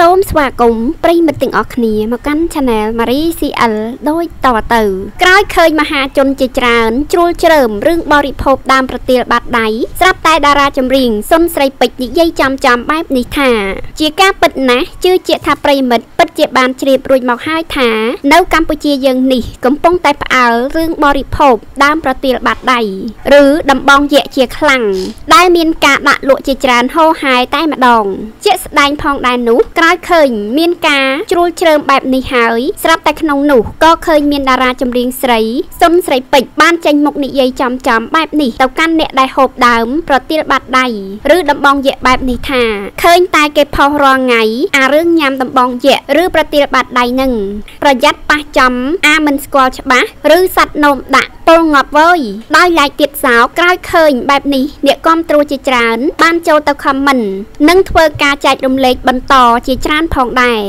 សូមស្វាគមន៍ប្រិយមិត្តទាំងអស់គ្នាមកកាន់ Channel Marie CL ដូចតទៅ ក្រោយឃើញមហាជនជាច្រើនជ្រួលជ្រើមរឿងបរិភោគដើមប្រទាលបាត់ដៃស្រាប់តែតារាចម្រៀងសុនស្រីពេជ្រនិយាយចំចំបែបនេះថា ជាការពិតណាស់ជឿជាក់ថាប្រិយមិត្តពិតជាបានជ្រាបរួចមកហើយថា នៅកម្ពុជាយើងនេះកំពុងតែផ្អើលរឿងបរិភោគដើមប្រទាលបាត់ដៃឬដំបងយៈជាខ្លាំងដែលមានការដាក់លក់ជាច្រើនហូរហែតែម្ដងជាក់ស្ដែងផងដែរនោះក្រោយឃើញមានការជ្រួលជ្រើមបែបនេះហើយស្រាប់តែក្នុងនោះក៏ឃើញមានតារាចម្រៀងស្រីសុនស្រីពេជ្របានចេញមុខនិយាយចំចំបែបនេះទៅកាន់អ្នកដែលហូបដើមប្រទាលបាត់ដៃឬដំបងយៈបែបនេះថាឃើញតែគេផុសរាល់ថ្ងៃអារឿងញ៉ាំដំបងយៈឬប្រទាលបាត់ដៃនឹងប្រយ័ត្នប៉ះចំអាមិនស្គាល់ច្បាស់ឬសัตว์នោមដាក់ពលងាប់វើយដោយឡែកទៀតសោក្រោយឃើញបែបនេះអ្នកគាំទ្រជាច្រើន បានចូលទៅខមមិននិងធ្វើការចែករំលែកបន្តជាច្រើនផងដែរ